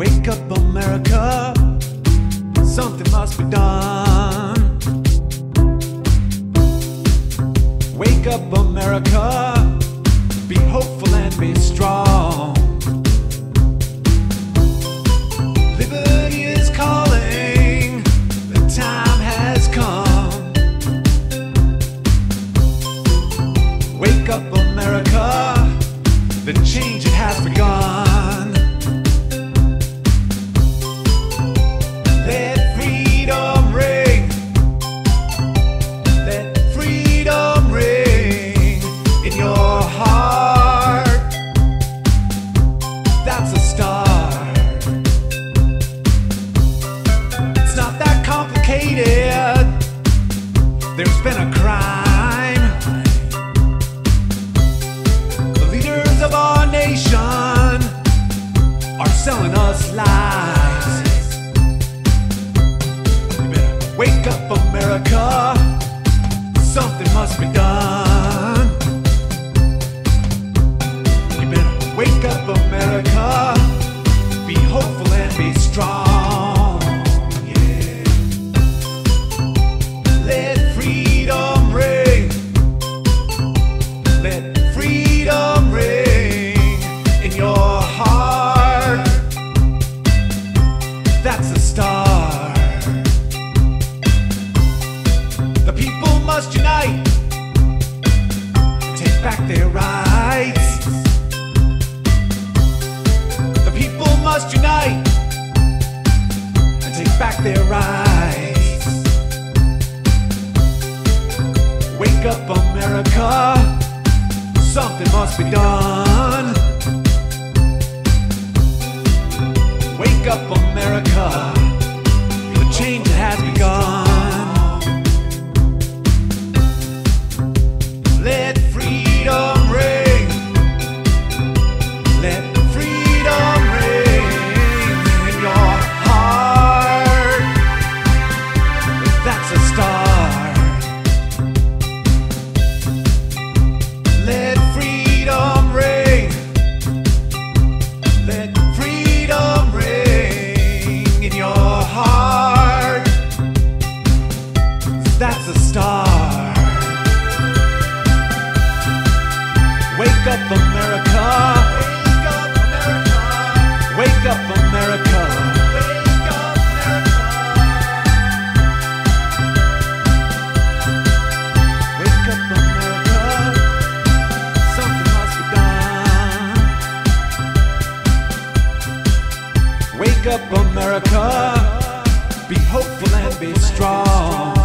Wake up, America. Something must be done. Wake up, America. Be hopeful and be strong. Liberty is calling. The time has come. Wake up, America. The change it has begun. There's been a crime. The leaders of our nation are selling us lies. You better wake up, America. Something must be done. Back their rights. The people must unite and take back their rights. Wake up, America. Something must be done. That's a star. Wake up, America. Wake up, America. Wake up, America. Something must be done. Wake up, America. Be hopeful and be strong.